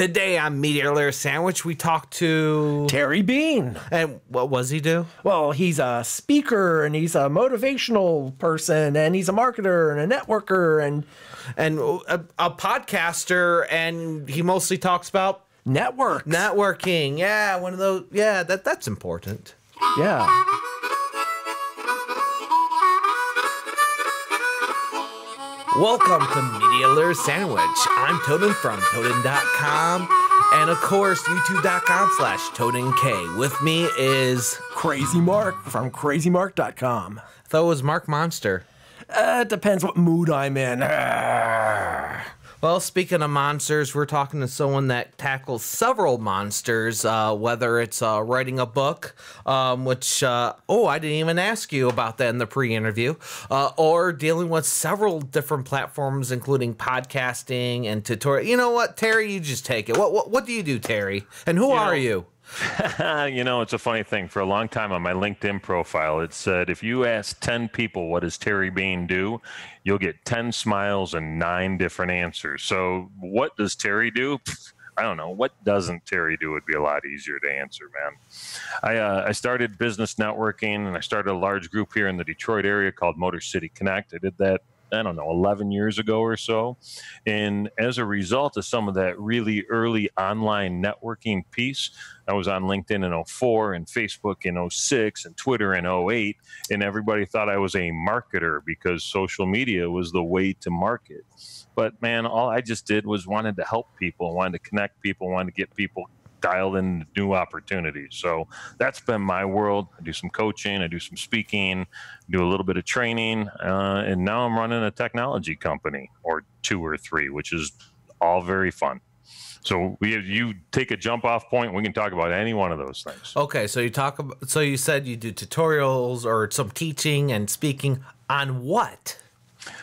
Today on Media Litter Sandwich, we talked to Terry Bean. And what was he do? Well, he's a speaker and he's a motivational person and he's a marketer and a networker and and a, a podcaster. And he mostly talks about network networking. Yeah, one of those. Yeah, that that's important. Yeah. Welcome to Media Litter Sandwich. I'm Toaden from Toaden.com. And of course, youtube.com slash ToadenK. With me is Crazy Mark from crazymark.com. I thought it was Mark Monster. Uh, it depends what mood I'm in. Well, speaking of monsters, we're talking to someone that tackles several monsters, uh, whether it's uh, writing a book, um, which, uh, oh, I didn't even ask you about that in the pre interview, uh, or dealing with several different platforms, including podcasting and tutorial. You know what, Terry, you just take it. What, what, what do you do, Terry? And who you are know, you? you know, it's a funny thing. For a long time on my LinkedIn profile, it said if you ask 10 people what does Terry Bean do, you'll get 10 smiles and nine different answers. So, what does Terry do? I don't know. What doesn't Terry do would be a lot easier to answer, man. I, uh, I started business networking and I started a large group here in the Detroit area called Motor City Connect. I did that I don't know, 11 years ago or so. And as a result of some of that really early online networking piece, I was on LinkedIn in 04 and Facebook in 06 and Twitter in 08. And everybody thought I was a marketer because social media was the way to market. But man, all I just did was wanted to help people, wanted to connect people, wanted to get people dialed in new opportunities. So that's been my world. I do some coaching, I do some speaking, do a little bit of training, uh, and now I'm running a technology company or two or three, which is all very fun. So we have, you take a jump off point. We can talk about any one of those things. Okay, so you talk about. So you said you do tutorials or some teaching and speaking on what?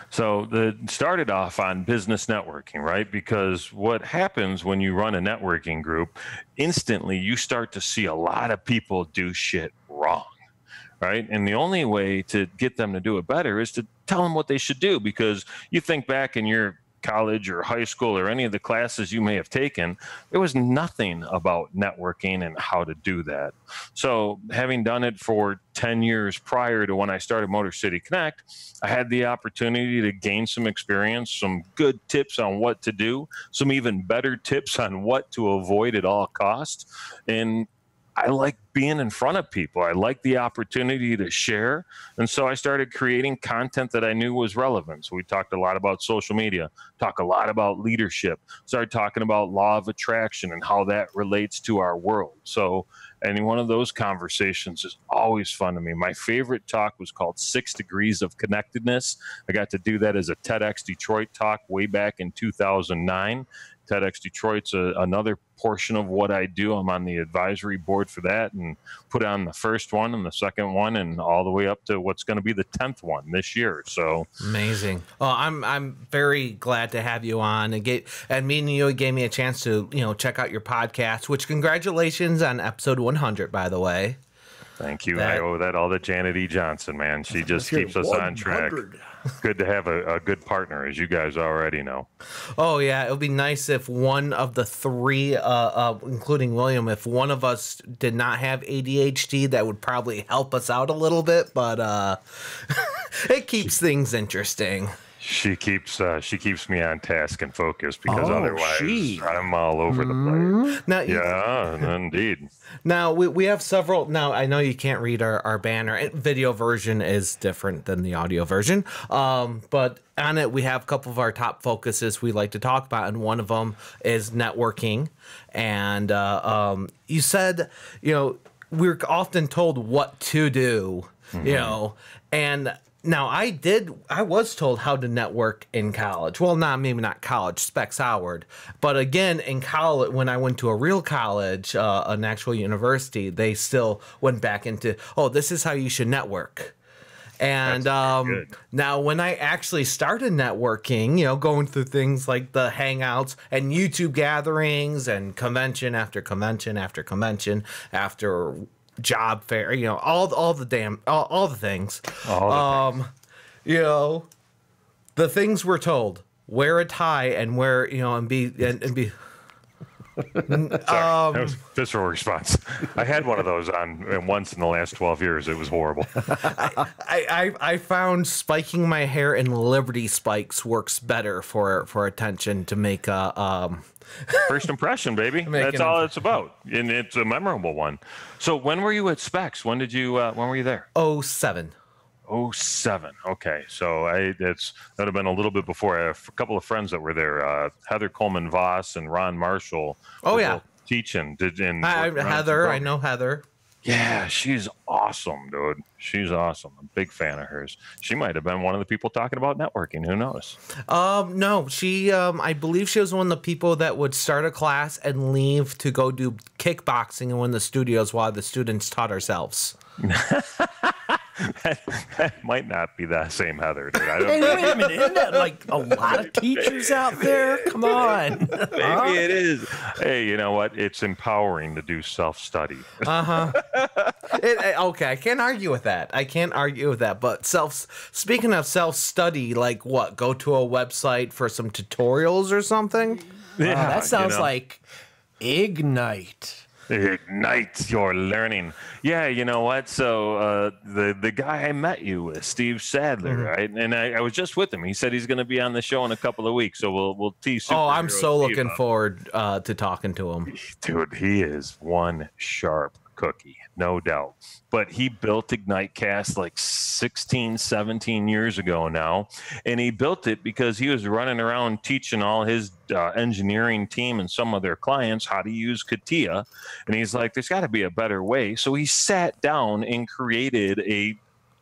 So the started off on business networking, right? Because what happens when you run a networking group, instantly you start to see a lot of people do shit wrong. Right. And the only way to get them to do it better is to tell them what they should do because you think back in your college or high school or any of the classes you may have taken, there was nothing about networking and how to do that. So, having done it for 10 years prior to when I started Motor City Connect, I had the opportunity to gain some experience, some good tips on what to do, some even better tips on what to avoid at all costs. And I like being in front of people. I like the opportunity to share. And so I started creating content that I knew was relevant. So we talked a lot about social media, talk a lot about leadership, started talking about law of attraction and how that relates to our world. So any one of those conversations is always fun to me. My favorite talk was called Six Degrees of Connectedness. I got to do that as a TEDx Detroit talk way back in 2009. TEDx Detroit's a, another portion of what I do. I'm on the advisory board for that and put on the first one and the second one and all the way up to what's going to be the 10th one this year. So amazing. Well, I'm, I'm very glad to have you on and get, and me and you gave me a chance to, you know, check out your podcast, which congratulations on episode 100, by the way. Thank you. That, I owe that all to Janet E. Johnson, man. She just keeps us on track. Good to have a, a, good partner, as you guys already know. Oh yeah, it would be nice if one of the three, uh, uh, including William, if one of us did not have ADHD, that would probably help us out a little bit. But uh, it keeps things interesting she keeps uh, she keeps me on task and focused because oh, otherwise she. I'm all over the place. Mm-hmm. Now, yeah, indeed. Now we, we have several. Now I know you can't read our, our banner. Video version is different than the audio version, um, but on it we have a couple of our top focuses we like to talk about, and one of them is networking. And uh, um, you said you know we're often told what to do, mm-hmm. you know, and now I did I was told how to network in college. Well, not maybe not college, Specs Howard, but again in college when I went to a real college, uh, an actual university, they still went back into oh this is how you should network. And um, now, when I actually started networking, you know, going through things like the Hangouts and YouTube gatherings and convention after convention after convention after job fair, you know, all all the damn all, all the things. All the um, things. you know, the things we're told: wear a tie and wear, you know, and be and, and be. Sorry, that was visceral response. I had one of those on and once in the last 12 years. It was horrible. I, I I found spiking my hair in Liberty spikes works better for for attention to make a um First impression, baby. That's all it's about, and it's a memorable one. So, when were you at Specs? When did you? Uh, when were you there? 07. Oh seven. Okay, so I it's that would have been a little bit before. I have a couple of friends that were there. Uh, Heather Coleman Voss and Ron Marshall. Oh, yeah. teaching. Did in I, Heather, I know Heather. Yeah, she's awesome, dude. She's awesome. I'm a big fan of hers. She might have been one of the people talking about networking. Who knows? Um, no, she, um, I believe she was one of the people that would start a class and leave to go do kickboxing in one of the studios while the students taught ourselves. that might not be that same Heather, dude. I Hey, don't wait a minute. Isn't that like a lot of teachers out there? Come on. Maybe it is. Hey, you know what? It's empowering to do self study. It, it- okay, I can't argue with that. I can't argue with that. But self, speaking of self study, like what? Go to a website for some tutorials or something. Wow, that sounds like Ignite. ignite your learning. Yeah, you know what? So uh, the the guy I met you with, Steve Sadler, Mm-hmm. right? And I, I was just with him. He said he's going to be on the show in a couple of weeks, so we'll we'll tease. Oh, I'm so Steve looking up. forward uh, to talking to him. dude he is one sharp cookie no doubt. But he built IgniteCast like 16 17 years ago now. And he built it because he was running around teaching all his uh, engineering team and some of their clients how to use CATIA. And he's like there's got to be a better way. So he sat down and created a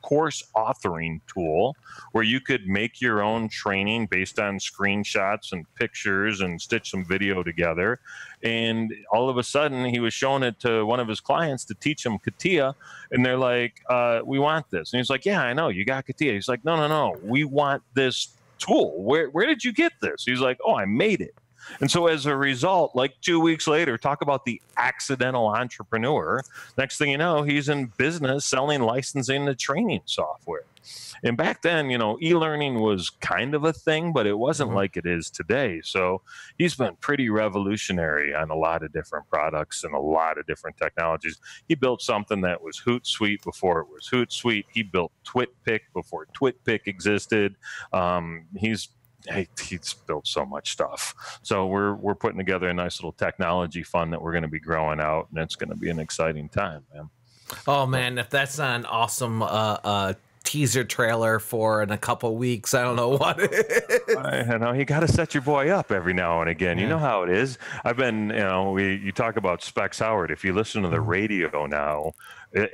course authoring tool where you could make your own training based on screenshots and pictures and stitch some video together. And all of a sudden he was showing it to one of his clients to teach him CATIA and they're like uh, we want this. And he's like yeah i know you got CATIA he's like no no no we want this tool. Where, where did you get this? He's like oh i made it and so as a result like two weeks later talk about the accidental entrepreneur next thing you know he's in business selling licensing and training software and back then you know e-learning was kind of a thing but it wasn't Mhm. like it is today so he's been pretty revolutionary on a lot of different products and a lot of different technologies. He built something that was Hootsuite before it was Hootsuite. He built TwitPic before TwitPic existed. Um, he's hey, he's built so much stuff. So we're we're putting together a nice little technology fund that we're going to be growing out, and it's going to be an exciting time, man. Oh man, if that's not an awesome uh, uh, teaser trailer for in a couple weeks, I don't know what. it is. I know you got to set your boy up every now and again. You know how it is. I've been, you know, we you talk about Specs Howard. If you listen to the radio now,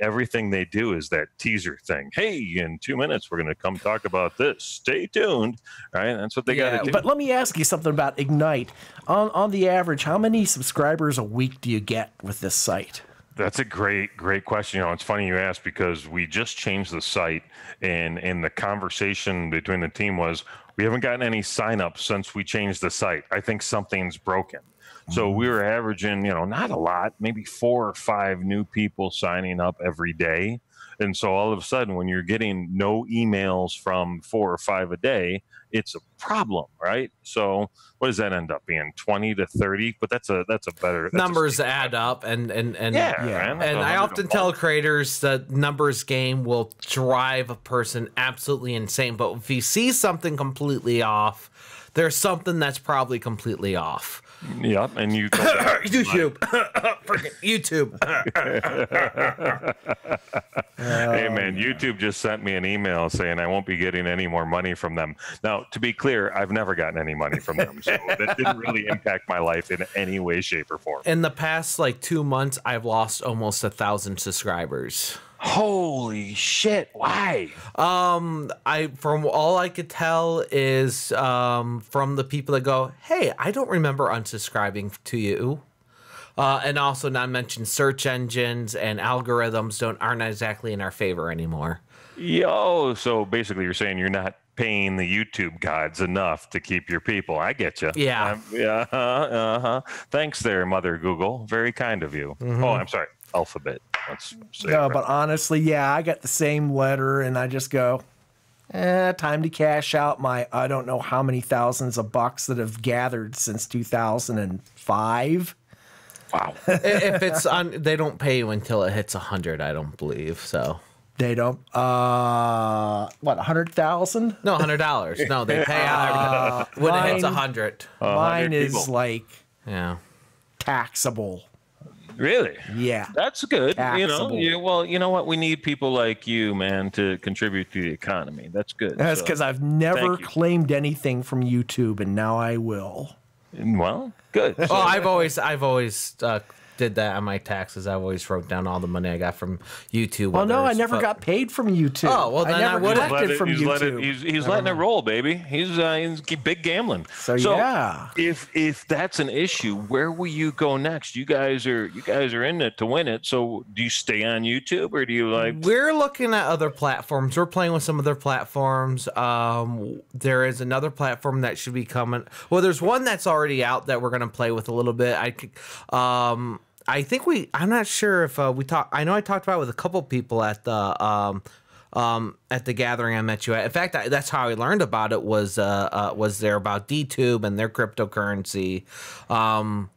everything they do is that teaser thing. Hey, in two minutes we're going to come talk about this. Stay tuned. Right? That's what they Yeah, got to do. But let me ask you something about Ignite. On on the average, how many subscribers a week do you get with this site? That's a great, great question. You know, it's funny you asked because we just changed the site, and and the conversation between the team was we haven't gotten any signups since we changed the site. I think something's broken. So we were averaging, you know, not a lot, maybe four or five new people signing up every day. And so all of a sudden, when you're getting no emails from four or five a day, it's a problem, right? So what does that end up being? Twenty to thirty? But that's a that's a better that's numbers steep- add up, and and and Yeah, Yeah. And a I a often tell creators that numbers game will drive a person absolutely insane. But if you see something completely off, there's something that's probably completely off. Yep, and you YouTube, Freaking YouTube. Oh, hey man, YouTube just sent me an email saying I won't be getting any more money from them. Now, to be clear, I've never gotten any money from them, so that didn't really impact my life in any way, shape, or form. In the past like two months, I've lost almost a thousand subscribers. Holy shit! Why? Um, I from all I could tell is um from the people that go, "Hey, I don't remember unsubscribing to you." Uh, and also not mention search engines and algorithms don't aren't exactly in our favor anymore. Yo, so basically, you're saying you're not paying the YouTube gods enough to keep your people. I get you. Yeah. yeah. Uh-huh, uh-huh. Thanks, there, Mother Google. Very kind of you. Oh, I'm sorry, Alphabet. Let's say. No, right. but honestly, yeah, I got the same letter, and I just go, eh, time to cash out my I don't know how many thousands of bucks that have gathered since 2005. Wow. if it's on, they don't pay you until it hits a hundred. I don't believe so. They don't. Uh, what? A hundred thousand? No, hundred dollars. No, they pay out every, when it hits a mine- hundred. Mine is people. like Yeah. taxable. Really? Yeah. That's good. You know, Taxable. you, well, you know what? We need people like you, man, to contribute to the economy. That's good. That's So- because I've never claimed anything from YouTube, and now I will. well, good. Well, I've always, I've always uh, did that on my taxes. I always wrote down all the money I got from YouTube. Well, no, I never fu- got paid from YouTube. Oh, well, then I never would've- collected it- from he's let it- YouTube. he's he's letting it roll, baby. He's uh, he's big gambling. So, yeah. if if that's an issue, where will you go next? You guys are you guys are in it to win it. So do you stay on YouTube or do you like? We're looking at other platforms. We're playing with some other platforms. Um, there is another platform that should be coming. Well, there's one that's already out that we're going to play with a little bit. I um, I think we. I'm not sure if uh, we talked. I know I talked about it with a couple people at the um, um, at the gathering I met you at. In fact, I, that's how I learned about it. Was uh, uh was there about DTube and their cryptocurrency. Um,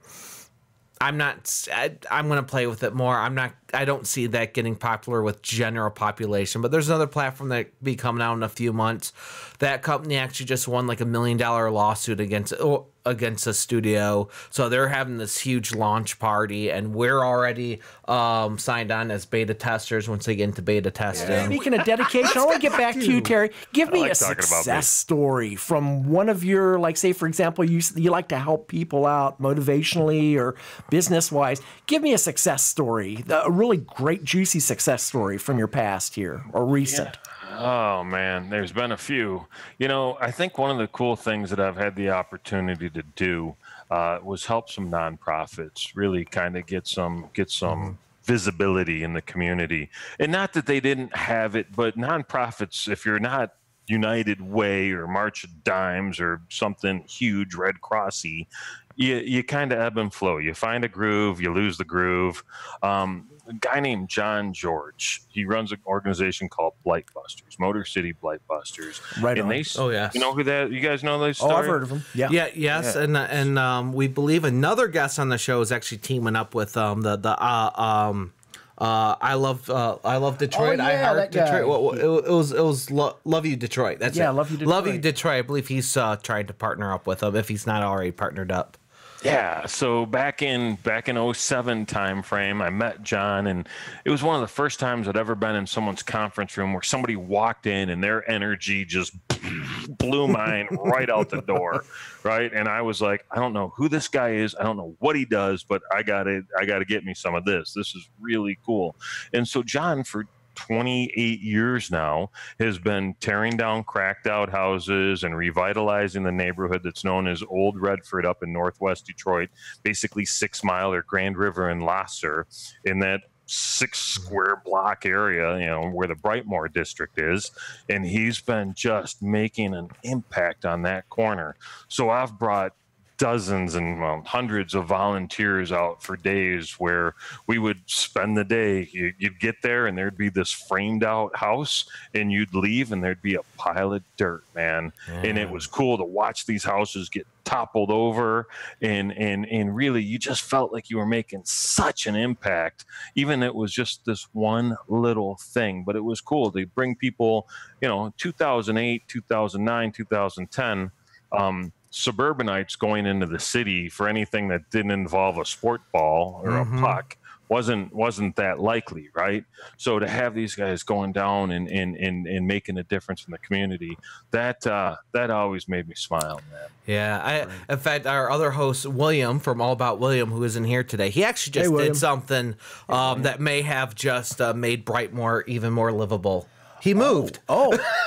I'm not. I, I'm going to play with it more. I'm not. I don't see that getting popular with general population. But there's another platform that be coming out in a few months. That company actually just won like a million dollar lawsuit against oh, against a studio. So they're having this huge launch party, and we're already um, signed on as beta testers once they get into beta testing. Speaking of dedication, I want to get back to you, Terry. Give me like a talking me. success story from one of your, like, say, for example, you you like to help people out motivationally or business wise. Give me a success story, a really great, juicy success story from your past here or recent. Oh man, there's been a few. You know, I think one of the cool things that I've had the opportunity to do uh, was help some nonprofits really kind of get some get some visibility in the community. And not that they didn't have it, but nonprofits, if you're not United Way or March of Dimes or something huge, Red Crossy, you, you kind of ebb and flow. You find a groove, you lose the groove. Um, a guy named John George, he runs an organization called Blight Busters, Motor City Blight Busters. Right and on. They, Oh, yeah, You know who that? You guys know this Oh. I've heard of them. Yeah. Yeah, yes, and uh, and um, we believe another guest on the show is actually teaming up with um the the uh, um uh I love uh I love Detroit. I Oh, yeah, heart that guy. Detroit. Well, it, it was it was Lo- Love You Detroit. That's Yeah, it. Love You Detroit. Love You Detroit. Detroit. I believe he's uh, trying to partner up with them if he's not already partnered up. Yeah, so back in back in 07 time frame, I met John and it was one of the first times I'd ever been in someone's conference room where somebody walked in and their energy just blew mine right out the door, right? And I was like, I don't know who this guy is, I don't know what he does, but I got to I got to get me some of this. This is really cool. And so John for 28 years now has been tearing down cracked out houses and revitalizing the neighborhood that's known as Old Redford up in northwest Detroit, basically six mile or Grand River and Lahser in that six square block area, you know, where the Brightmoor district is. And he's been just making an impact on that corner. So I've brought dozens and well, hundreds of volunteers out for days where we would spend the day. You, you'd get there and there'd be this framed out house, and you'd leave and there'd be a pile of dirt, man. And it was cool to watch these houses get toppled over and and and really you just felt like you were making such an impact even it was just this one little thing but it was cool to bring people you know 2008 2009 2010 um, suburbanites going into the city for anything that didn't involve a sport ball or Mhm. a puck wasn't wasn't that likely right so to have these guys going down and and and, and making a difference in the community that uh that always made me smile man Yeah, I in fact our other host William from All About William, who isn't here today, he actually just William. did something um, that may have just uh, made Brightmoor even more livable. He moved. Oh, Oh,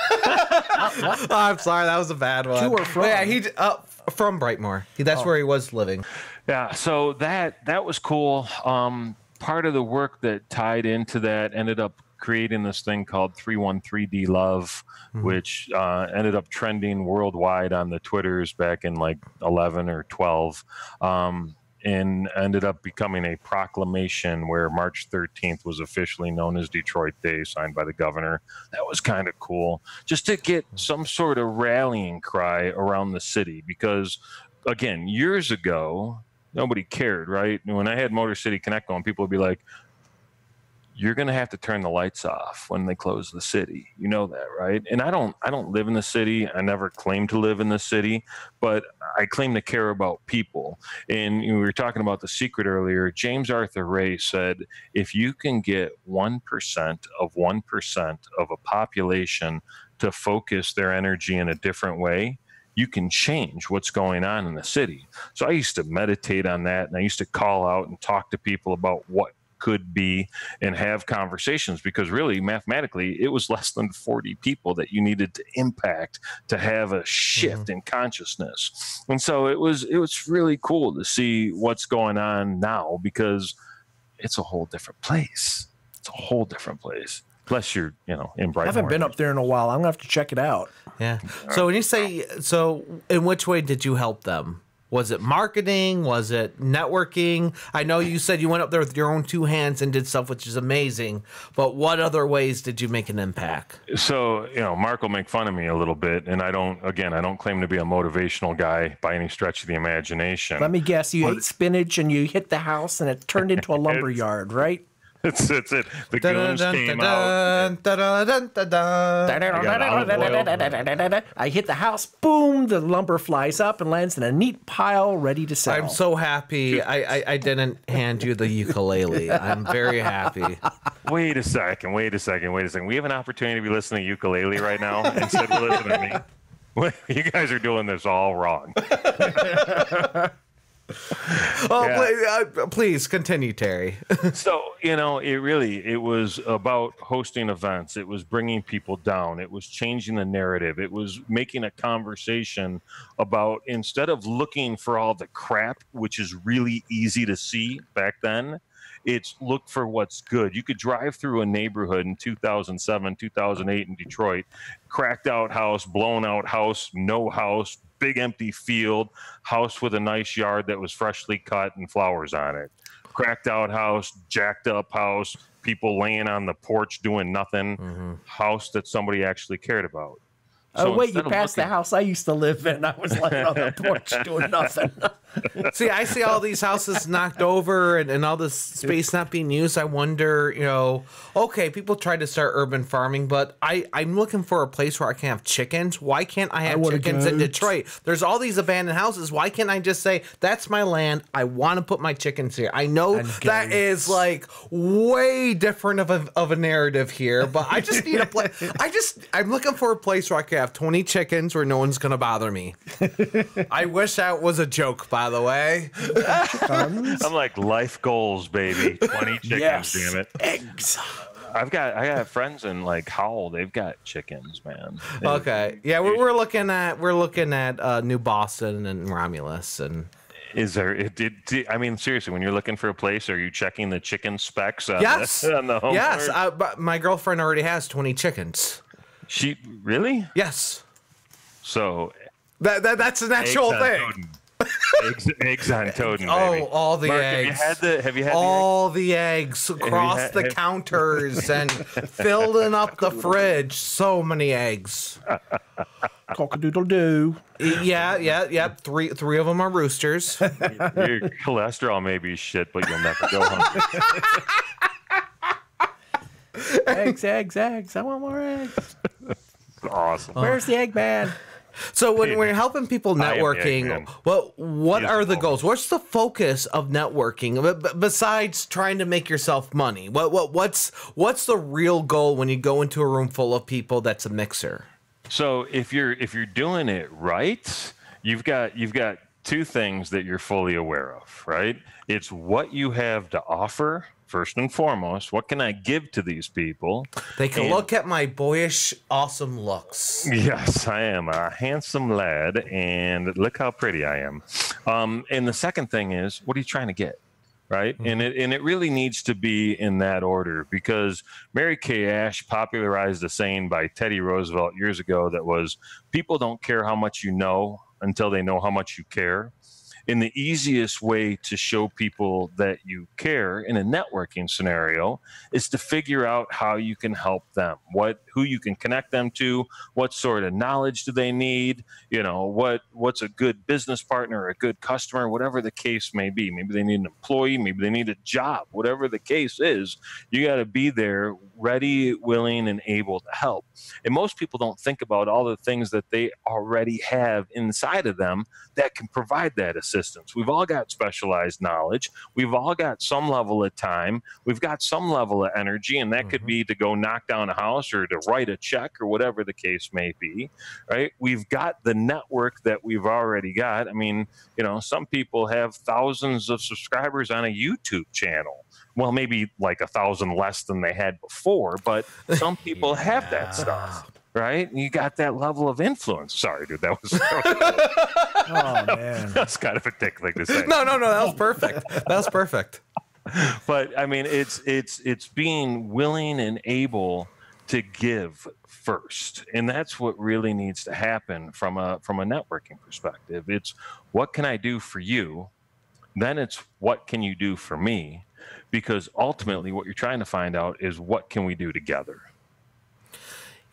I'm sorry, that was a bad one. To or from? Yeah, he uh, from Brightmoor. He, that's where he was living. Yeah, so that that was cool. Um, part of the work that tied into that ended up creating this thing called 313D Love, which uh, ended up trending worldwide on the Twitters back in like 11 or 12. Um, and ended up becoming a proclamation where March 13th was officially known as Detroit Day, signed by the governor. That was kind of cool, just to get some sort of rallying cry around the city. Because, again, years ago, nobody cared, right? When I had Motor City Connect on, people would be like, you're going to have to turn the lights off when they close the city. You know that right? And i don't i don't live in the city. I never claim to live in the city but i claim to care about people. And we were talking about the secret earlier. James arthur ray said if you can get 1% of 1% of a population to focus their energy in a different way you can change what's going on in the city. So I used to meditate on that and I used to call out and talk to people about what could be and have conversations because really mathematically it was less than 40 people that you needed to impact to have a shift mm-hmm. in consciousness. And so it was it was really cool to see what's going on now because it's a whole different place. It's a whole different place. Unless you're you know in bright i haven't been up there in a while. I'm gonna have to check it out. Yeah. So when you say so in which way did you help them was it marketing? Was it networking? I know you said you went up there with your own two hands and did stuff, which is amazing. But what other ways did you make an impact? So, you know, Mark will make fun of me a little bit. And I don't, again, I don't claim to be a motivational guy by any stretch of the imagination. Let me guess, you but, ate spinach and you hit the house and it turned into a lumber yard, right? That's, that's it. The goons came out. I hit the house, boom, the lumber flies up and lands in a neat pile ready to sell. I'm so happy I, I, I didn't hand you the ukulele. I'm very happy. Wait a second, wait a second, wait a second. We have an opportunity to be listening to ukulele right now instead of listening to me. You guys are doing this all wrong. oh, yeah. please, uh, please, continue, Terry. so you know, it really it was about hosting events. It was bringing people down. It was changing the narrative. It was making a conversation about instead of looking for all the crap, which is really easy to see back then. It's look for what's good. You could drive through a neighborhood in 2007, 2008 in Detroit, cracked out house, blown out house, no house, big empty field, house with a nice yard that was freshly cut and flowers on it. Cracked out house, jacked up house, people laying on the porch doing nothing, mm-hmm. house that somebody actually cared about. So oh wait, you passed looking... the house I used to live in. I was laying on the porch doing nothing. see, I see all these houses knocked over and, and all this space not being used. I wonder, you know, okay, people try to start urban farming, but I, I'm looking for a place where I can have chickens. Why can't I have I chickens in Detroit? There's all these abandoned houses. Why can't I just say, that's my land. I want to put my chickens here. I know that is like way different of a, of a narrative here, but I just need a place. I just, I'm looking for a place where I can have 20 chickens where no one's going to bother me. I wish that was a joke, by the way. I'm like life goals, baby. 20 chickens, yes. damn it. Eggs. I've got I got friends in like Howell. They've got chickens, man. They, okay, yeah, we're, we're looking at we're looking at uh, New Boston and Romulus and. Is there? It, it, I mean, seriously, when you're looking for a place, are you checking the chicken specs? On yes. The, on the home yes. Uh, but my girlfriend already has 20 chickens. She really? Yes. So that, that that's an actual thing. Eggs, eggs on Totem. Oh, baby. all the Mark, eggs. Have you had the? Have you had all the eggs, the eggs across had, the have... counters and filling up the fridge? So many eggs. Cock a doodle doo. Yeah, yeah, yeah. Three, three of them are roosters. Your, your cholesterol may be shit, but you'll never go hungry. eggs, eggs, eggs. I want more eggs. awesome. Where's the egg man? So when we're helping people networking, well, what are the goals? What's the focus of networking besides trying to make yourself money? What what what's what's the real goal when you go into a room full of people that's a mixer? So if you're if you're doing it right, you've got you've got two things that you're fully aware of, right? It's what you have to offer first and foremost, what can I give to these people? They can and, look at my boyish, awesome looks. Yes, I am a handsome lad, and look how pretty I am. Um, and the second thing is, what are you trying to get? Right, mm-hmm. and it and it really needs to be in that order because Mary Kay Ash popularized a saying by Teddy Roosevelt years ago that was, "People don't care how much you know until they know how much you care." And the easiest way to show people that you care in a networking scenario is to figure out how you can help them. What who you can connect them to, what sort of knowledge do they need, you know, what what's a good business partner, a good customer, whatever the case may be. Maybe they need an employee, maybe they need a job, whatever the case is, you got to be there ready, willing and able to help. And most people don't think about all the things that they already have inside of them that can provide that assistance. We've all got specialized knowledge. We've all got some level of time. We've got some level of energy, and that mm-hmm. could be to go knock down a house or to write a check or whatever the case may be, right? We've got the network that we've already got. I mean, you know, some people have thousands of subscribers on a YouTube channel well maybe like a thousand less than they had before but some people yeah. have that stuff right? You got that level of influence. Sorry, dude, that was. oh man, that's kind of a dick thing to say. No, no, no, that was perfect. That was perfect. but I mean, it's it's it's being willing and able to give first, and that's what really needs to happen from a from a networking perspective. It's what can I do for you, then it's what can you do for me, because ultimately, what you're trying to find out is what can we do together?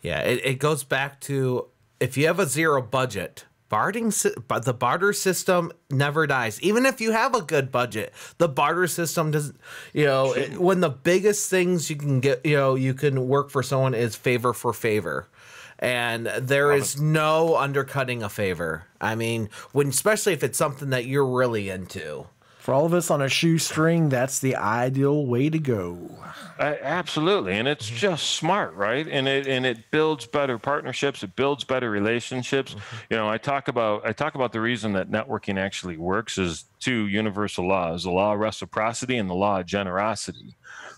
Yeah, it, it goes back to if you have a zero budget, bartering but the barter system never dies. Even if you have a good budget, the barter system doesn't You know, it, when the biggest things you can get, you know, you can work for someone is favor for favor and there is no undercutting a favor. I mean, when especially if it's something that you're really into for all of us on a shoestring, that's the ideal way to go. Uh, absolutely, and it's mm-hmm. just smart, right? And it and it builds better partnerships. It builds better relationships. Mm-hmm. You know, I talk about I talk about the reason that networking actually works is two universal laws: the law of reciprocity and the law of generosity.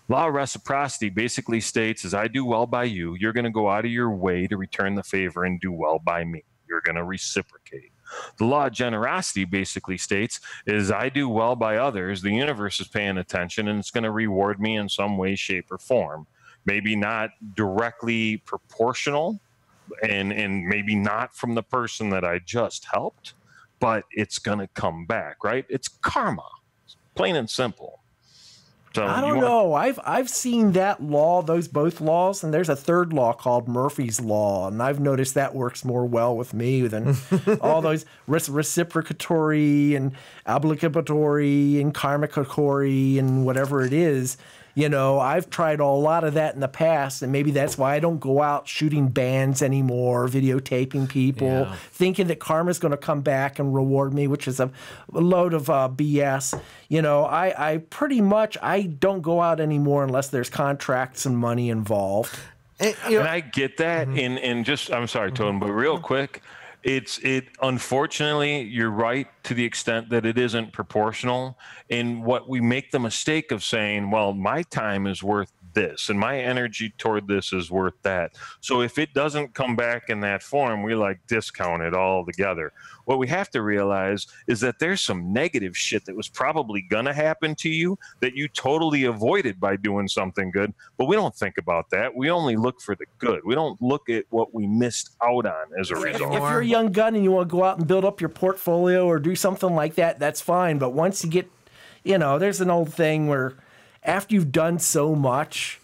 Law of reciprocity basically states: as I do well by you, you're going to go out of your way to return the favor and do well by me. You're going to reciprocate. The law of generosity basically states is I do well by others, the universe is paying attention and it's going to reward me in some way, shape, or form. Maybe not directly proportional and and maybe not from the person that I just helped, but it's going to come back, right? It's karma. plain and simple. So I don't know. I've I've seen that law, those both laws, and there's a third law called Murphy's law, and I've noticed that works more well with me than all those reciprocatory and obligatory and karmicatory and whatever it is. You know, I've tried a lot of that in the past, and maybe that's why I don't go out shooting bands anymore, videotaping people, yeah. thinking that karma's going to come back and reward me, which is a load of uh, BS. You know, I, I pretty much I don't go out anymore unless there's contracts and money involved. And, you know, and I get that. Mm-hmm. And and just I'm sorry, Tone, but real quick it's it unfortunately you're right to the extent that it isn't proportional. In what we make the mistake of saying well my time is worth this and my energy toward this is worth that so if it doesn't come back in that form we like discount it all together what we have to realize is that there's some negative shit that was probably going to happen to you that you totally avoided by doing something good. But we don't think about that. We only look for the good. We don't look at what we missed out on as a result. If you're a young gun and you want to go out and build up your portfolio or do something like that, that's fine. But once you get, you know, there's an old thing where after you've done so much,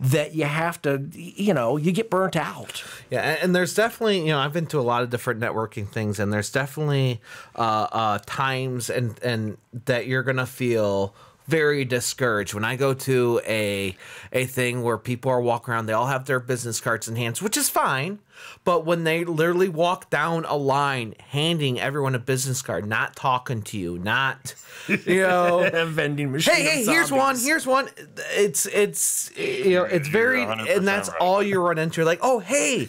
that you have to, you know, you get burnt out. Yeah, and there's definitely, you know, I've been to a lot of different networking things, and there's definitely uh, uh, times and and that you're gonna feel very discouraged when I go to a a thing where people are walking around. They all have their business cards in hands, which is fine. But when they literally walk down a line, handing everyone a business card, not talking to you, not you know, vending machine. Hey, hey, here's one, here's one. It's it's you know, it's very, and that's right. all you run into. Like, oh, hey,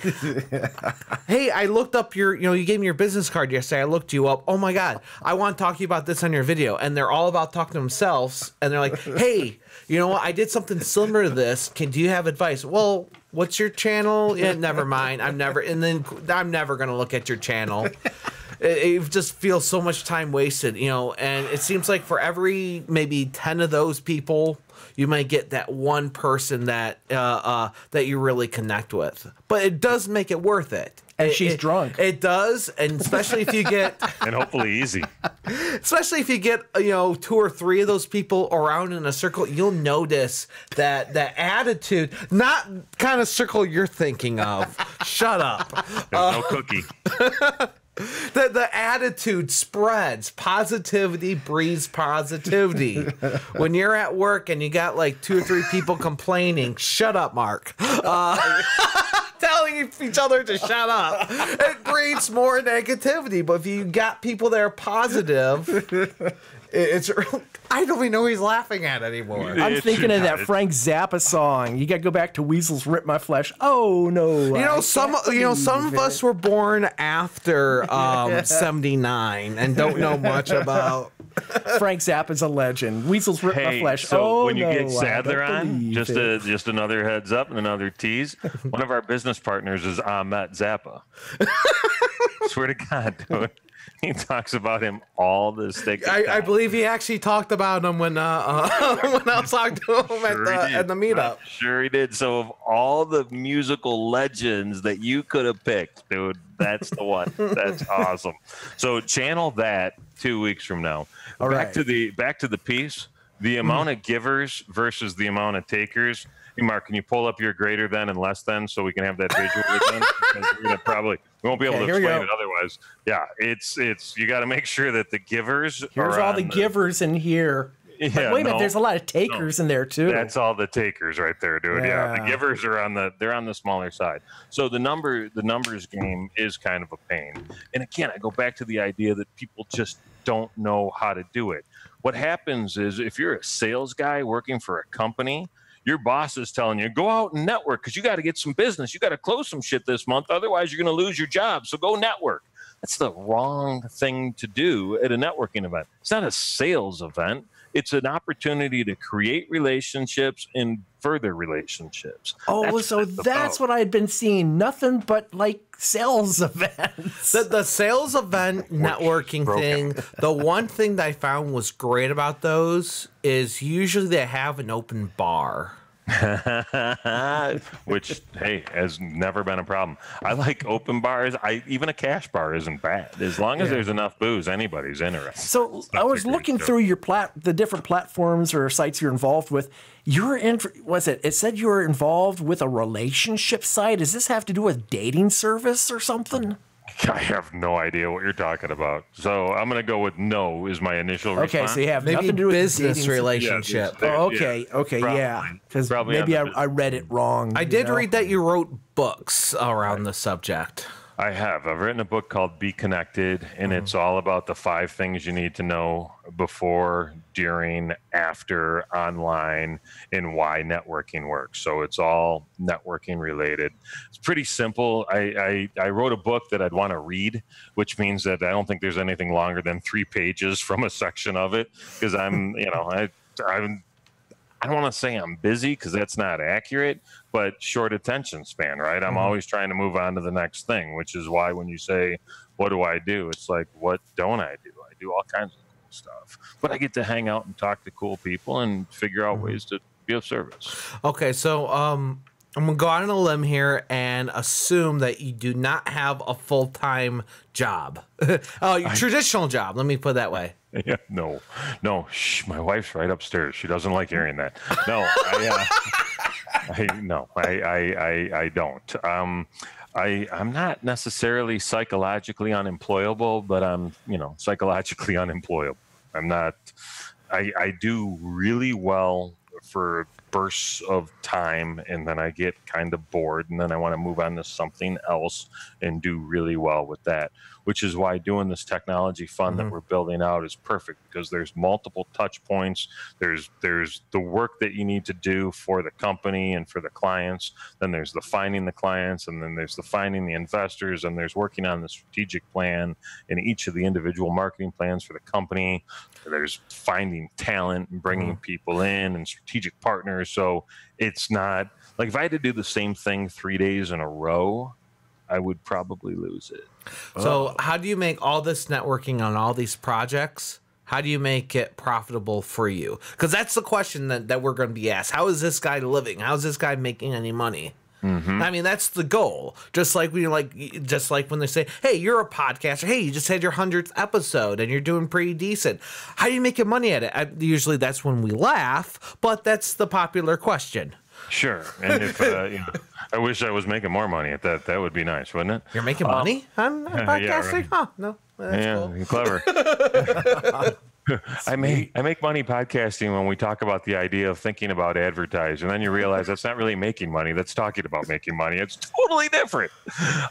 hey, I looked up your, you know, you gave me your business card yesterday. I looked you up. Oh my god, I want to talk to you about this on your video, and they're all about talking to themselves, and they're like, hey, you know what? I did something similar to this. Can do you have advice? Well what's your channel? Yeah, never mind. I'm never, and then I'm never gonna look at your channel. it, it just feels so much time wasted, you know. And it seems like for every maybe ten of those people, you might get that one person that uh, uh, that you really connect with. But it does make it worth it. And It- she's it- drunk. It does, and especially if you get, and hopefully easy. especially if you get, you know, two or three of those people around in a circle, you'll notice that that attitude, not kind of circle you're thinking of. Shut up. There's no uh, cookie. the, the attitude spreads. Positivity breeds positivity. When you're at work and you got like two or three people complaining shut up mark. Uh, telling each other to shut up. It breeds more negativity but if you got people that are positive it- it's i don't even know who he's laughing at anymore I'm It's- thinking of that it's- Frank Zappa song. You got to go back to Weasels Rip My Flesh. Oh no! you know some you know some of us were born after um 79 and don't know much about Frank Zappa's a legend. Weasels Rip My Hey, Flesh. so oh when you no, get Sadler on, just a just another heads up and another tease. One of our business partners is Ahmet Zappa. Swear to God, dude. He talks about him all the stick. I, I believe he actually talked about him when uh, uh when I was talking to him at the at the meetup. Sure he did. So of all the musical legends that you could have picked, dude, that's the one. that's awesome. So channel that two weeks from now. All back right. to the back to the piece. The amount of givers versus the amount of takers. Hey Mark, can you pull up your greater than and less than so we can have that visual again? Because we're gonna probably we won't be able Okay, to explain it otherwise. Yeah, it's it's you got to make sure that the givers. Here's are all on the givers in here. But Yeah, wait a minute, there's a lot of takers in there too. That's all the takers right there, dude. Yeah. Yeah. the givers are on the they're on the smaller side. So the number the numbers game is kind of a pain. And again, I go back to the idea that people just don't know how to do it. What happens is if you're a sales guy working for a company, your boss is telling you go out and network because you got to get some business. You got to close some shit this month, otherwise you're going to lose your job. So go network. That's the wrong thing to do at a networking event. It's not a sales event. It's an opportunity to create relationships and further relationships. oh, That's so what that's about. what I'd been seeing. Nothing but like sales events. The, the sales event networking thing, the one thing that I found was great about those is usually they have an open bar. which hey has never been a problem. I like open bars. I even a cash bar isn't bad as long as there's enough booze. Anybody's interested. So I was looking through your plat, the different platforms or sites you're involved with. You're in. Was it? It said you were involved with a relationship site. Does this have to do with dating service or something? I have no idea what you're talking about. So I'm gonna go with no is my initial response. Okay, response. so you have Maybe nothing to do with business relationship. Yeah, Oh, okay, okay, Probably. yeah. Because maybe I, I read it wrong. I did know? read that you wrote books around the subject. I have. I've written a book called Be Connected, and it's mm-hmm. all about the five things you need to know before, during, after, online, and why networking works. So it's all networking related. It's pretty simple. I, I, I wrote a book that I'd want to read, which means that I don't think there's anything longer than three pages from a section of it because I'm, you know, I, I'm I don't want to say I'm busy because that's not accurate, but short attention span, right? I'm always trying to move on to the next thing, which is why when you say, What do I do? It's like, What don't I do? I do all kinds of cool stuff, but I get to hang out and talk to cool people and figure out ways to be of service. Okay, so um, I'm gonna go out on a limb here and assume that you do not have a full time job. oh, your traditional job. Let me put it that way. Yeah, no, no. Shh, my wife's right upstairs. She doesn't like hearing that. No, I, uh, I no, I, I, I, I don't. Um, I, I'm not necessarily psychologically unemployable, but I'm, you know, psychologically unemployable. I'm not. I, I do really well for bursts of time, and then I get kind of bored, and then I want to move on to something else and do really well with that. Which is why doing this technology fund that mm-hmm. we're building out is perfect because there's multiple touch points. There's there's the work that you need to do for the company and for the clients. Then there's the finding the clients, and then there's the finding the investors, and there's working on the strategic plan in each of the individual marketing plans for the company. There's finding talent and bringing mm-hmm. people in and strategic partners. So it's not like if I had to do the same thing three days in a row, I would probably lose it. So, how do you make all this networking on all these projects? How do you make it profitable for you? Because that's the question that, that we're going to be asked. How is this guy living? How is this guy making any money? I mean, that's the goal. Just like we like, just like when they say, "Hey, you're a podcaster. Hey, you just had your hundredth episode, and you're doing pretty decent. How do you make your money at it?" I, usually, that's when we laugh, but that's the popular question. Sure. And if uh, you know, I wish I was making more money at that, that would be nice, wouldn't it? You're making money on yeah, podcasting? right. Huh? No, that's yeah, cool. you're clever. I make I make money podcasting when we talk about the idea of thinking about advertising, and then you realize that's not really making money. That's talking about making money. It's totally different.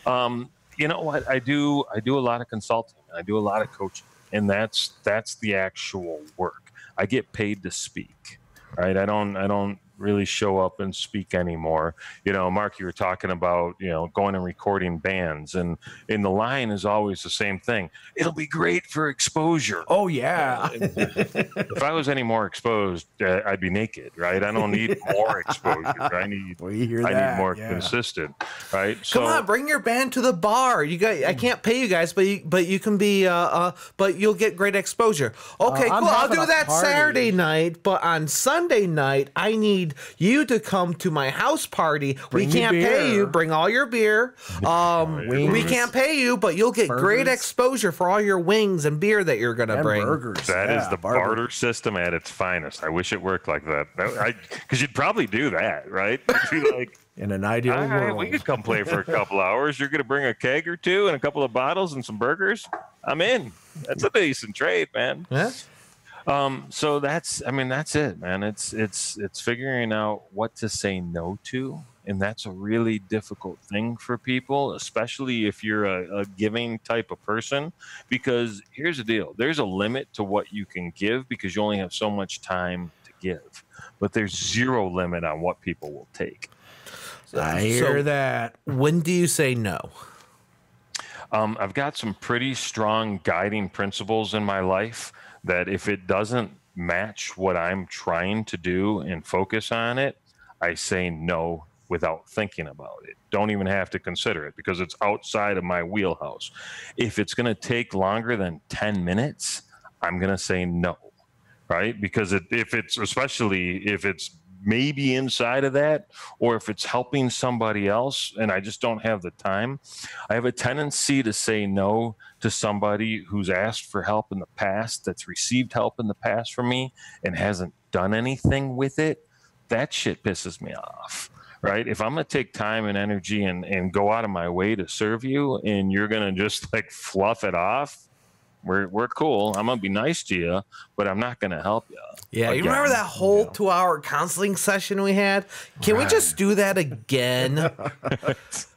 Um, you know what? I do I do a lot of consulting. I do a lot of coaching, and that's that's the actual work. I get paid to speak, right? I don't I don't really show up and speak anymore. You know, Mark, you were talking about you know going and recording bands, and in the line is always the same thing. It'll be great for exposure Oh yeah. if I was any more exposed, uh, I'd be naked, right? I don't need more exposure. I need We hear I that. need more yeah. consistent, right? So Come on, bring your band to the bar. You got. I can't pay you guys, but you, but you can be. Uh, uh, but you'll get great exposure. Okay, Uh, cool. I'll do that party. Saturday night, but on Sunday night, I need you to come to my house party. Bring we can't pay you. Bring all your beer. Um, we can't pay you, but you'll get great exposure for all your wings and beer that you're gonna bring. burgers. that is yeah, the barber. barter system at its finest. I wish it worked like that. Because you'd probably do that, right? You'd be like, in an ideal all right, world. we could come play for a couple hours. You're going to bring a keg or two and a couple of bottles and some burgers. I'm in. That's a decent trade, man. Yeah. Um, so that's, I mean, that's it, man. It's it's it's figuring out what to say no to, and that's a really difficult thing for people, especially if you're a, a giving type of person. Because here's the deal: there's a limit to what you can give because you only have so much time to give, but there's zero limit on what people will take. So, I hear So- that. When do you say no? Um, I've got some pretty strong guiding principles in my life that if it doesn't match what I'm trying to do and focus on it, I say no without thinking about it. Don't even have to consider it because it's outside of my wheelhouse. If it's going to take longer than 10 minutes, I'm going to say no, right? Because it, if it's, especially if it's maybe inside of that, or if it's helping somebody else and I just don't have the time, I have a tendency to say no to somebody who's asked for help in the past, that's received help in the past from me and hasn't done anything with it. That shit pisses me off. Right. If I'm going to take time and energy and, and go out of my way to serve you and you're going to just like fluff it off, we're, we're cool. I'm going to be nice to you, but I'm not going to help you. Yeah, you remember that whole two-hour counseling session we had? Can we just do that again?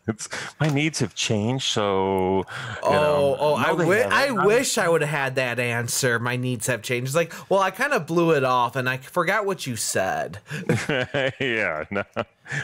It's, my needs have changed. So, Oh, know, oh! oh I, wi- I wish I would have had that answer. My needs have changed. It's like, well, I kind of blew it off, and I forgot what you said. yeah, no,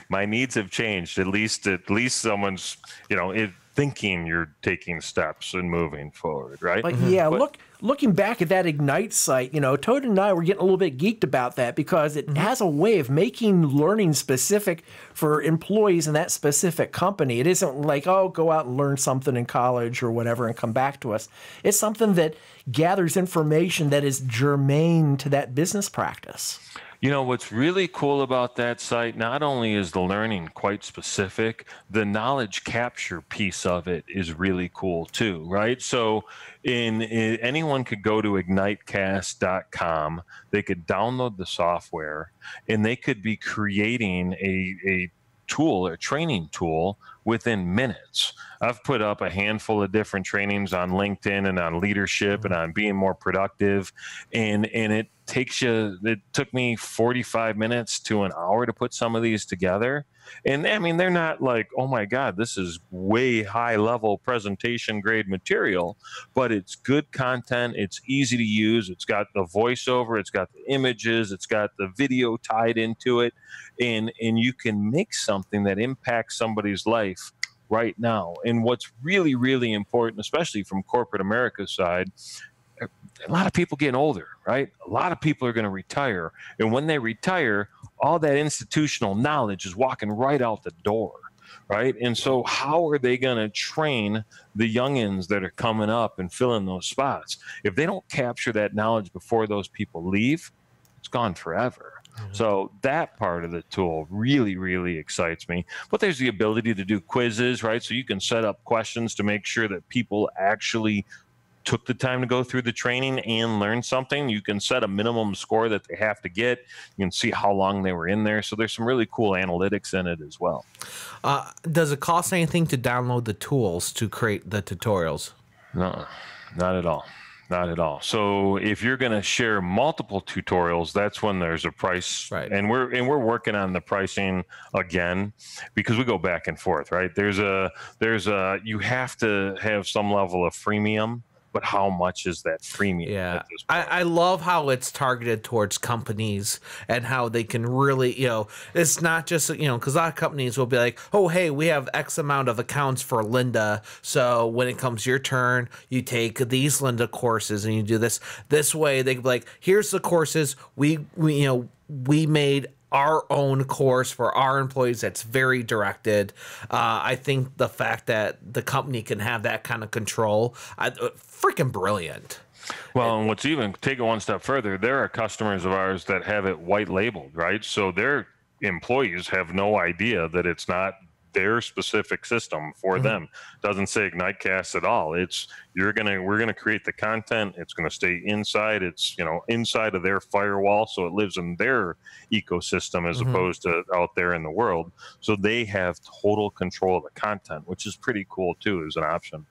my needs have changed. At least, at least someone's, you know, it, thinking you're taking steps and moving forward, right? But mm-hmm. yeah, look looking back at that Ignite site, you know, Toad and I were getting a little bit geeked about that because it mm-hmm. has a way of making learning specific for employees in that specific company. It isn't like, oh, go out and learn something in college or whatever and come back to us. It's something that gathers information that is germane to that business practice. You know, what's really cool about that site, not only is the learning quite specific, the knowledge capture piece of it is really cool too, right? So, in, in anyone could go to ignitecast.com, they could download the software, and they could be creating a, a tool, a training tool within minutes. I've put up a handful of different trainings on LinkedIn and on leadership and on being more productive. And and it takes you it took me 45 minutes to an hour to put some of these together. And I mean they're not like, oh my God, this is way high level presentation grade material, but it's good content, it's easy to use, it's got the voiceover, it's got the images, it's got the video tied into it, and and you can make something that impacts somebody's life right now. And what's really, really important, especially from corporate America's side, a lot of people getting older, right? A lot of people are going to retire. And when they retire, all that institutional knowledge is walking right out the door. right? And so, how are they going to train the youngins that are coming up and filling those spots? If they don't capture that knowledge before those people leave, it's gone forever. Mm-hmm. So that part of the tool really, really excites me. But there's the ability to do quizzes, right? So you can set up questions to make sure that people actually took the time to go through the training and learn something. You can set a minimum score that they have to get. You can see how long they were in there. So there's some really cool analytics in it as well. Uh, does it cost anything to download the tools to create the tutorials? No, not at all. Not at all. So if you're going to share multiple tutorials, that's when there's a price. Right. And we're and we're working on the pricing again because we go back and forth, right? There's a there's a you have to have some level of freemium but how much is that freemium? Yeah, I, I love how it's targeted towards companies and how they can really, you know, it's not just you know because a lot of companies will be like, oh hey, we have X amount of accounts for Lynda, so when it comes your turn, you take these Lynda courses and you do this this way. They be like, here's the courses we we you know we made our own course for our employees that's very directed. Uh, I think the fact that the company can have that kind of control, I, uh, freaking brilliant. Well, and what's even take it one step further, there are customers of ours that have it white labeled, right? So their employees have no idea that it's not their specific system for mm-hmm. them. Doesn't say IgniteCast at all. It's you're gonna we're gonna create the content. It's gonna stay inside. It's you know inside of their firewall, so it lives in their ecosystem as mm-hmm. opposed to out there in the world. So they have total control of the content, which is pretty cool too, as an option.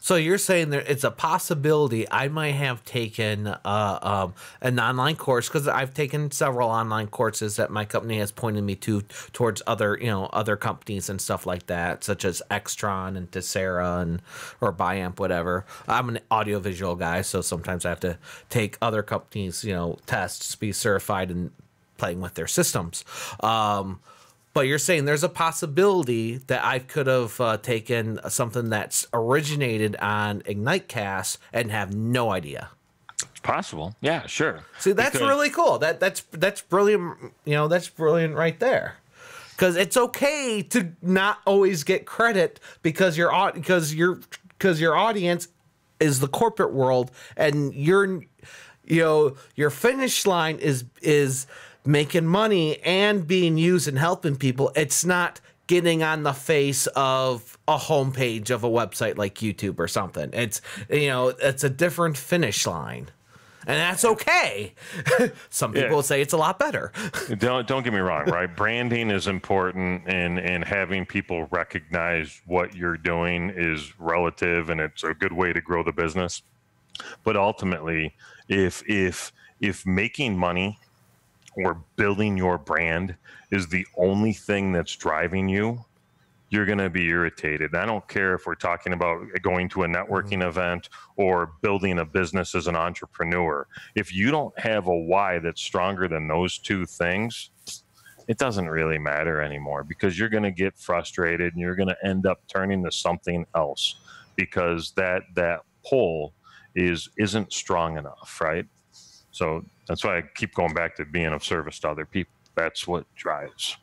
So you're saying there it's a possibility I might have taken uh, um, an online course because I've taken several online courses that my company has pointed me to towards other you know other companies and stuff like that, such as Extron and Tesira and or Biamp, whatever. I'm an audiovisual guy, so sometimes I have to take other companies you know tests be certified in playing with their systems. Um, but you're saying there's a possibility that I could have uh, taken something that's originated on IgniteCast and have no idea. It's possible. Yeah, sure. See, that's because... really cool. That that's that's brilliant. You know, that's brilliant right there. Because it's okay to not always get credit because your because your because your audience is the corporate world and your you know your finish line is is making money and being used and helping people. It's not getting on the face of a homepage of a website like YouTube or something. It's you know, it's a different finish line. And that's okay. Some people yeah. say it's a lot better. don't don't get me wrong, right? Branding is important and and having people recognize what you're doing is relative and it's a good way to grow the business. But ultimately, if if if making money or building your brand is the only thing that's driving you, you're going to be irritated. I don't care if we're talking about going to a networking mm-hmm. event or building a business as an entrepreneur. If you don't have a why that's stronger than those two things, it doesn't really matter anymore because you're going to get frustrated and you're going to end up turning to something else because that that pull is isn't strong enough, right? So that's why I keep going back to being of service to other people. That's what drives.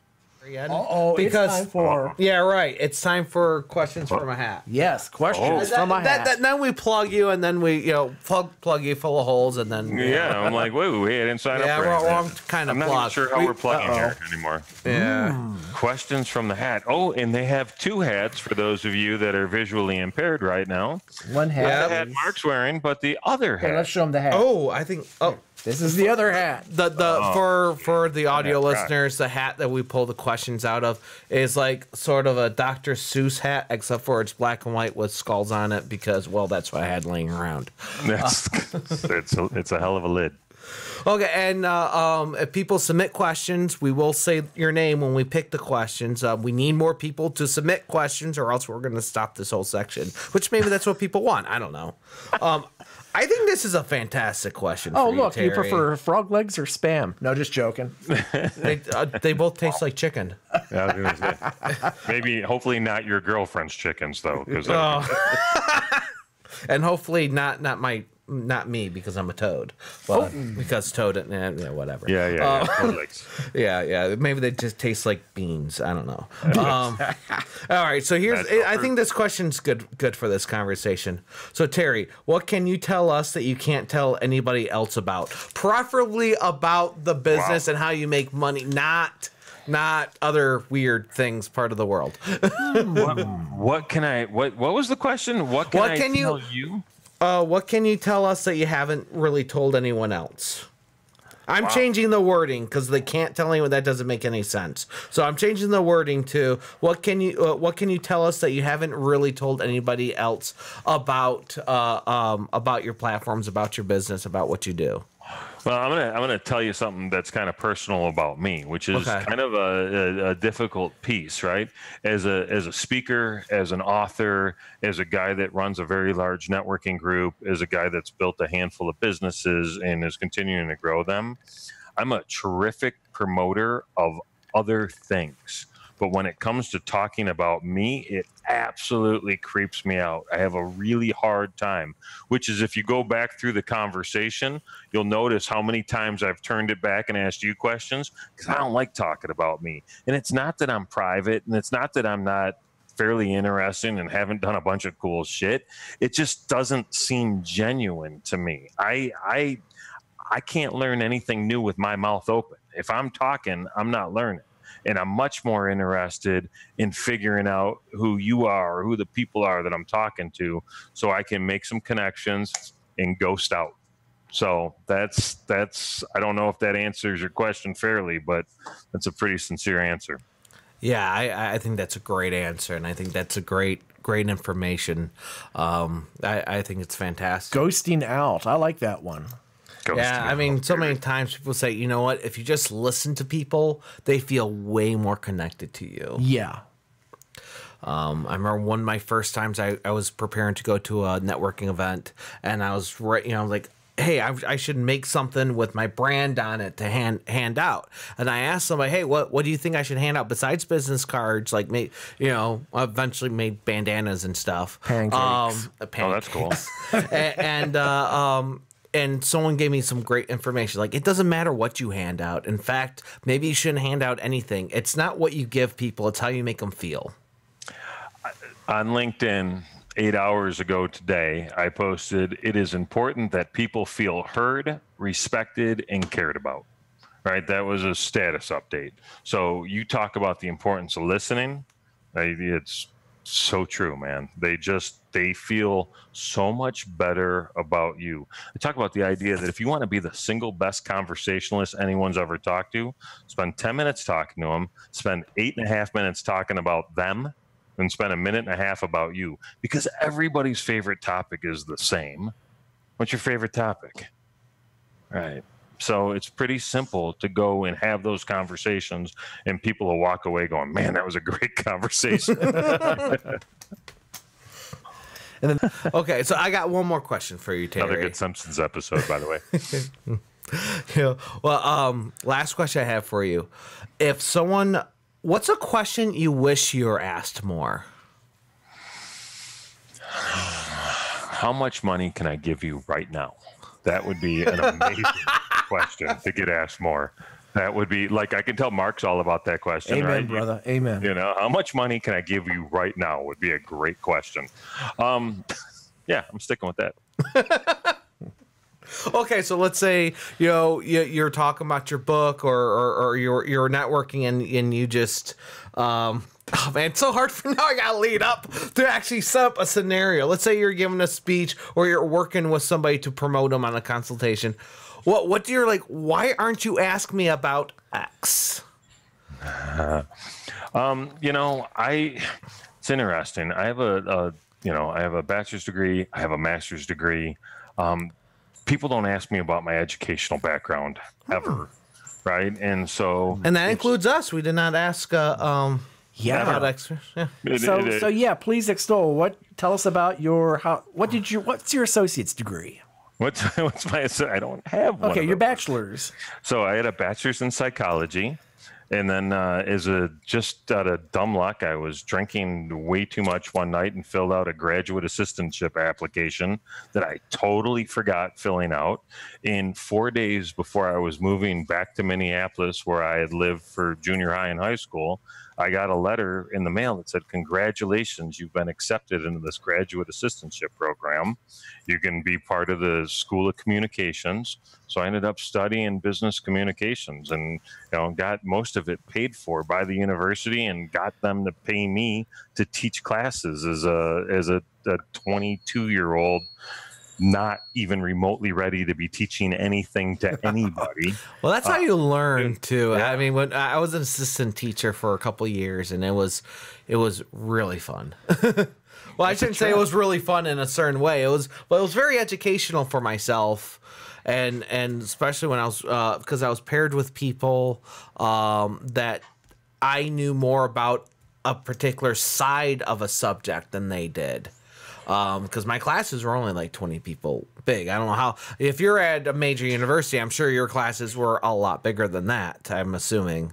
Oh, because for yeah, right. It's time for questions from a hat. Yes, questions oh. from a hat. That, that, then we plug you, and then we you know plug plug you full of holes, and then yeah. I'm like, wait, wait, I didn't sign yeah, up. Yeah, we're wrong kind of. I'm plug. not sure how we, are plugging uh-oh. here anymore. Yeah. Mm. Questions from the hat. Oh, and they have two hats for those of you that are visually impaired right now. One hat. Yeah. The hat Mark's wearing, but the other hat. let's show them the hat. Oh, I think. Oh. This is the other hat. The the oh. for for the audio listeners, the hat that we pull the questions out of is like sort of a Dr. Seuss hat, except for it's black and white with skulls on it because well, that's what I had laying around. That's it's a, it's a hell of a lid. Okay, and uh, um, if people submit questions, we will say your name when we pick the questions. Uh, we need more people to submit questions, or else we're going to stop this whole section. Which maybe that's what people want. I don't know. Um, I think this is a fantastic question. Oh, you, look, Terry. you prefer frog legs or spam? No, just joking. they, uh, they both taste like chicken. Yeah, maybe, hopefully, not your girlfriend's chickens though, because. Oh. and hopefully not not my not me because I'm a toad, but because toad and eh, yeah, whatever. Yeah, yeah, yeah. yeah, yeah. Maybe they just taste like beans. I don't know. Um, all right, so here's. That's I think this question's good. Good for this conversation. So Terry, what can you tell us that you can't tell anybody else about? Preferably about the business and how you make money, not not other weird things part of the world. what, what can I? What What was the question? What can What I can you- tell you? Uh, what can you tell us that you haven't really told anyone else? I'm changing the wording because they can't tell anyone that doesn't make any sense. So I'm changing the wording to what can you uh, what can you tell us that you haven't really told anybody else about uh, um, about your platforms, about your business, about what you do? Well, I'm gonna I'm gonna tell you something that's kind of personal about me, which is Okay. kind of a, a, a difficult piece, right? As a as a speaker, as an author, as a guy that runs a very large networking group, as a guy that's built a handful of businesses and is continuing to grow them, I'm a terrific promoter of other things. But when it comes to talking about me, it absolutely creeps me out. I have a really hard time, which is if you go back through the conversation, you'll notice how many times I've turned it back and asked you questions because I don't like talking about me. And it's not that I'm private and it's not that I'm not fairly interesting and haven't done a bunch of cool shit. It just doesn't seem genuine to me. I I I can't learn anything new with my mouth open. If I'm talking, I'm not learning. And I'm much more interested in figuring out who you are or who the people are that I'm talking to so I can make some connections and ghost out. So that's that's I don't know if that answers your question fairly, but that's a pretty sincere answer. Yeah, I, I think that's a great answer, and I think that's a great great information. Um, I, I think it's fantastic. Ghosting out. I like that one. Ghosting Yeah, I mean, so many times people say, you know what? If you just listen to people, they feel way more connected to you. Yeah. Um, I remember one of my first times I, I was preparing to go to a networking event, and I was right, you know, like, hey, I, I should make something with my brand on it to hand hand out. And I asked somebody, hey, what what do you think I should hand out besides business cards? Like, make you know, I eventually made bandanas and stuff. Pancakes. Um, uh, Oh, that's cool. and, and uh, um and someone gave me some great information like it doesn't matter what you hand out in fact maybe you shouldn't hand out anything it's not what you give people it's how you make them feel on LinkedIn eight hours ago today, I posted, It is important that people feel heard, respected, and cared about. Right? That was a status update. So you talk about the importance of listening. It's so true, man. They just they feel so much better about you. I talk about the idea that if you want to be the single best conversationalist anyone's ever talked to, spend 10 minutes talking to them, spend eight and a half minutes talking about them, and spend a minute and a half about you because everybody's favorite topic is the same. What's your favorite topic? Right. So it's pretty simple to go and have those conversations, and people will walk away going, Man, that was a great conversation. okay so i got one more question for you Terry. Another good Simpsons episode, by the way. Yeah. well um last question i have for you if someone what's a question you wish you were asked more How much money can I give you right now? That would be an amazing question to get asked more. That would be like I can tell Mark's all about that question. Amen, right? brother. Amen. You know, how much money can I give you right now would be a great question. Um, yeah, I'm sticking with that. okay so let's say you know you, you're talking about your book or or, or you're you're networking and and you just um oh man it's so hard for now i gotta lead up to actually set up a scenario let's say you're giving a speech or you're working with somebody to promote them on a consultation what what do you like why aren't you asking me about x You know, I it's interesting. I have a, a you know I have a bachelor's degree. I have a master's degree. Um, people don't ask me about my educational background ever, right? And so and that includes us we did not ask uh, um Yeah. about x yeah it- So, it- so yeah, please extol. What? Tell us about your how. What did you? What's your associate's degree? What's what's my I don't have one. Okay, your bachelor's. So I had a bachelor's in psychology, And then, uh, as a just out of dumb luck, I was drinking way too much one night and filled out a graduate assistantship application that I totally forgot filling out. In four days before I was moving back to Minneapolis, where I had lived for junior high and high school, I got a letter in the mail that said, Congratulations, you've been accepted into this graduate assistantship program. You can be part of the School of Communications. So I ended up studying business communications and you know got most of it paid for by the university and got them to pay me to teach classes as a as a, a 22 year old not even remotely ready to be teaching anything to anybody. well, that's how you learn too. Yeah. I mean, when I was an assistant teacher for a couple years, and it was it was really fun. well, I shouldn't say it was really fun in a certain way. It was, but it was very educational for myself and and especially when I was because uh, I was paired with people um, that I knew more about a particular side of a subject than they did. Because um, my classes were only like 20 people big. I don't know how. If you're at a major university, I'm sure your classes were a lot bigger than that. I'm assuming.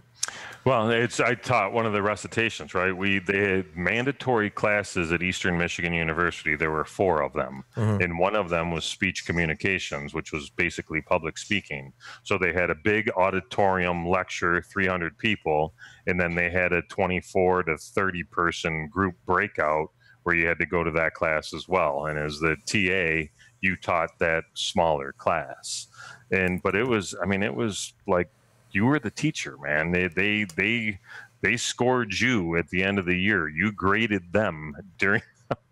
Well, it's I taught one of the recitations, right? We they had mandatory classes at Eastern Michigan University. There were four of them, mm-hmm. and one of them was speech communications, which was basically public speaking. So they had a big auditorium lecture, 300 people, and then they had a 24 to 30 person group breakout where you had to go to that class as well. And as the TA, you taught that smaller class. And but it was, I mean, it was like you were the teacher, man. They they they they scored you at the end of the year. You graded them during.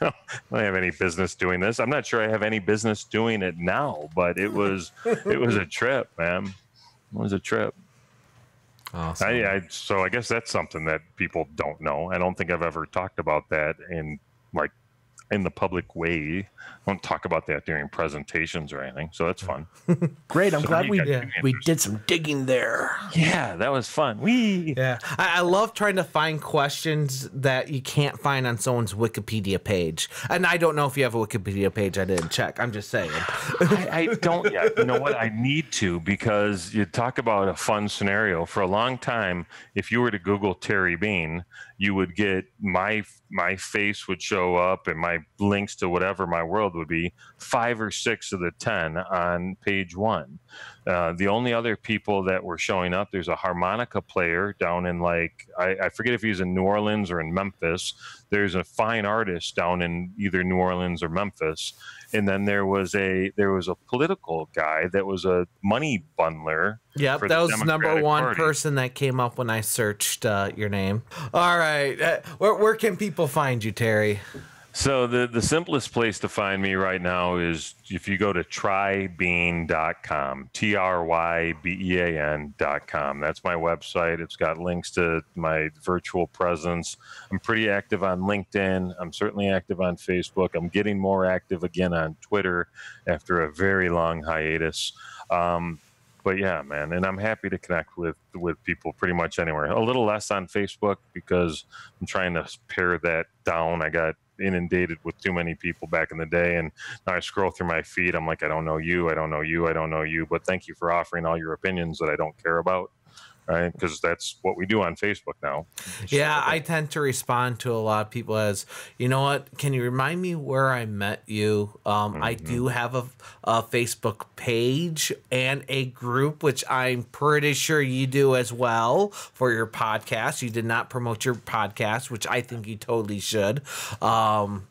I don't have any business doing this. I'm not sure I have any business doing it now, but it was it was a trip, man. It was a trip. Awesome. I, I, so I guess that's something that people don't know. I don't think I've ever talked about that in like in the public way. I don't talk about that during presentations or anything, so that's fun. Great, I'm so glad we yeah. we did some digging there. Yeah, that was fun. We yeah, I, I, love trying to find questions that you can't find on someone's Wikipedia page, and I don't know if you have a Wikipedia page. I didn't check. I'm just saying. I, I don't yet. You know what? I need to because you talk about a fun scenario. For a long time, if you were to Google Terry Bean, you would get my my face would show up and my links to whatever my world would be five or six of the ten on page one. Uh, the only other people that were showing up there's a harmonica player down in like I, I forget if he's in new orleans or in memphis. There's a fine artist down in either new orleans or memphis and then there was a there was a political guy that was a money bundler. Yep, that was Democratic number one Party. person that came up when I searched uh, your name. All right, uh, where where can people find you, Terry? So the the simplest place to find me right now is if you go to trybean.com, T R Y B E A N.com. That's my website. It's got links to my virtual presence. I'm pretty active on LinkedIn. I'm certainly active on Facebook. I'm getting more active again on Twitter after a very long hiatus. Um, but yeah, man, and I'm happy to connect with with people pretty much anywhere. A little less on Facebook because I'm trying to pare that down. I got inundated with too many people back in the day. And now I scroll through my feed. I'm like, I don't know you. I don't know you. I don't know you. But thank you for offering all your opinions that I don't care about right? Because that's what we do on Facebook now. Yeah, I tend to respond to a lot of people as, you know what? Can you remind me where I met you? Um, mm-hmm. I do have a, a, Facebook page and a group, which I'm pretty sure you do as well for your podcast. You did not promote your podcast, which I think you totally should. Um,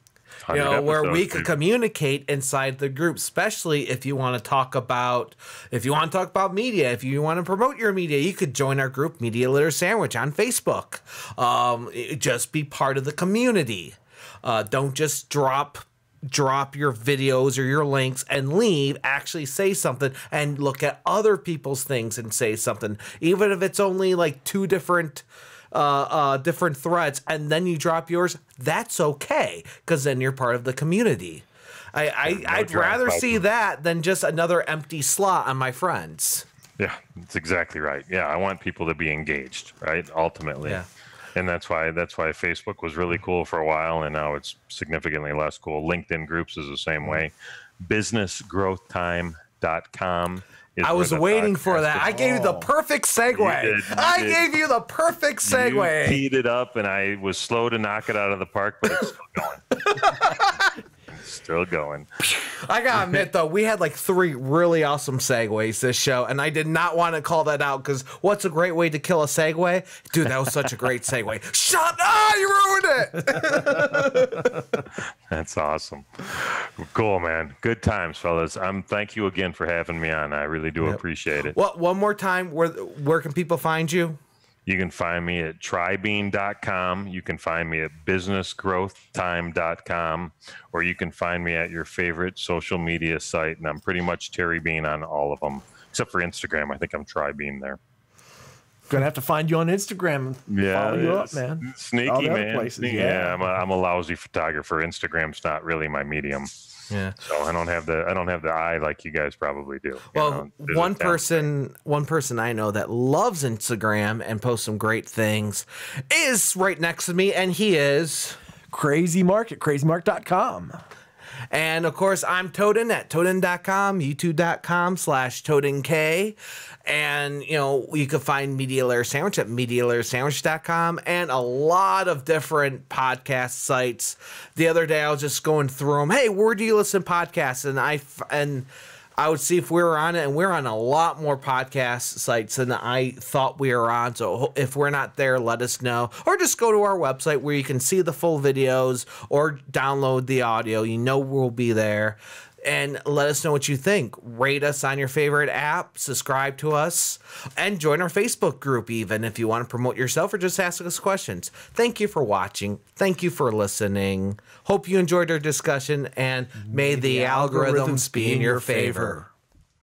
you know, where we could communicate inside the group, especially if you want to talk about if you want to talk about media, if you want to promote your media, you could join our group Media Litter Sandwich on Facebook. Um, just be part of the community. Uh, don't just drop drop your videos or your links and leave actually say something and look at other people's things and say something even if it's only like two different uh, uh, different threads and then you drop yours, that's okay because then you're part of the community. I, I I'd rather see that than just another empty slot on my friends. Yeah, that's exactly right. Yeah, I want people to be engaged, right? Ultimately. Yeah. And that's why that's why Facebook was really cool for a while and now it's significantly less cool. LinkedIn groups is the same way. Businessgrowthtime.com I was waiting for that. I gave you the perfect segue. You did, you I did. gave you the perfect You segue. teed it up, and I was slow to knock it out of the park, but it's still going. Still going. I gotta admit though, we had like three really awesome segues this show, and I did not want to call that out because what's a great way to kill a segue? Dude, that was such a great segue. Shut up! You ruined it. That's awesome. Cool, man. Good times, fellas. Um, thank you again for having me on. I really do appreciate it. well, one more time, where where can people find you? You can find me at trybean.com. You can find me at businessgrowthtime.com, or you can find me at your favorite social media site. And I'm pretty much Terry Bean on all of them, except for Instagram. I think I'm Trybean there. Gonna have to find you on Instagram. and follow you up, man. Sneaky, man. places, yeah. Yeah, I'm a, I'm a lousy photographer. Instagram's not really my medium. Yeah. So I don't have the I don't have the eye like you guys probably do. you Well, know? One talent. person, one person I know that loves Instagram and posts some great things is right next to me, and he is. Crazy Mark at crazymark.com. And of course, I'm Toaden at Toaden.com, YouTube.com slash ToadenK. And, you know, you can find Media Litter Sandwich at MediaLitterSandwich.com and a lot of different podcast sites. The other day, I was just going through them. Hey, where do you listen podcasts? And I, and I would see if we were on it, and we're on a lot more podcast sites than I thought we were on. So if we're not there, let us know, or just go to our website where you can see the full videos or download the audio. You know we'll be there. And let us know what you think. Rate us on your favorite app, subscribe to us, and join our Facebook group, even if you want to promote yourself or just ask us questions. Thank you for watching. Thank you for listening. Hope you enjoyed our discussion, and may the, algorithms be in your favor.